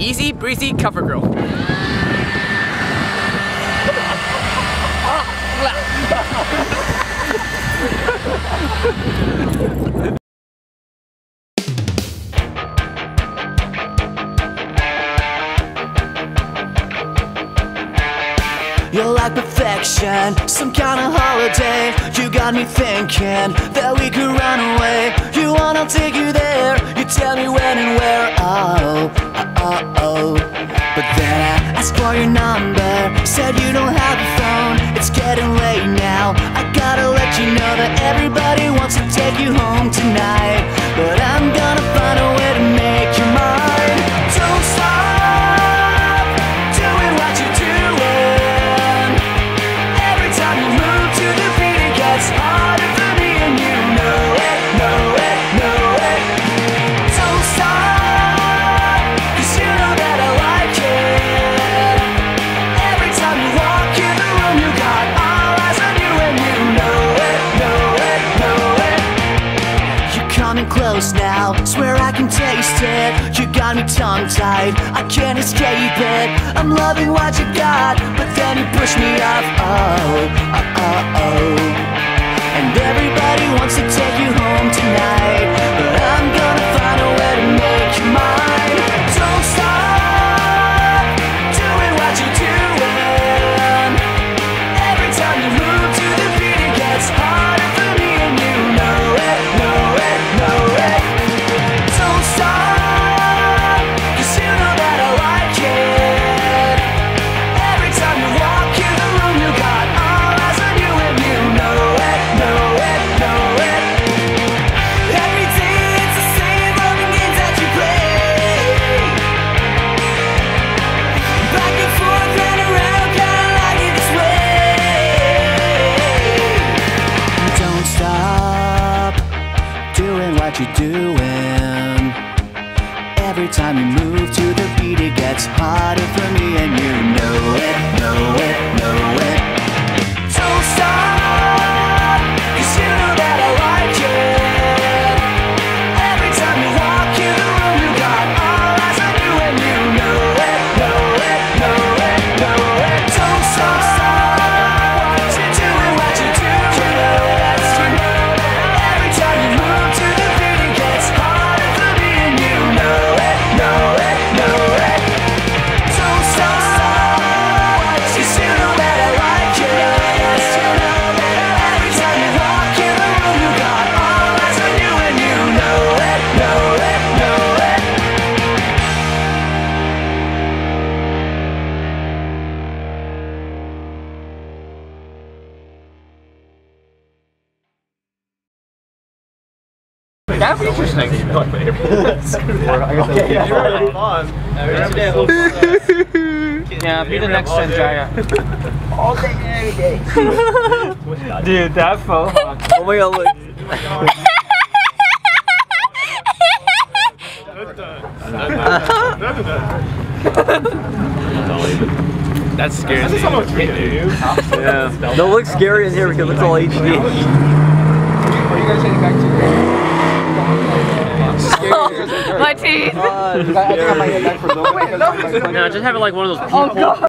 Easy breezy cover girl. You're like perfection, some kind of holiday. You got me thinking that we could run away. You wanna take you there, you tell me when and where. I your number, said you don't have a phone. It's getting late now. I gotta let you know that everybody wants to take you home tonight. But I'm gonna find a way now, swear I can taste it. You got me tongue tied, I can't escape it. I'm loving what you got, but then you push me off. Oh, what you're doing. Every time you move to the beat, it gets harder for me, and you know it, know it, That would be interesting. Yeah, be the next Sanjaya. All day, every day. Dude, that photo. Oh my god, look. That's scary. Yeah. Don't look scary in here because it's all HD. My teeth. No, just have it like one of those oh, people.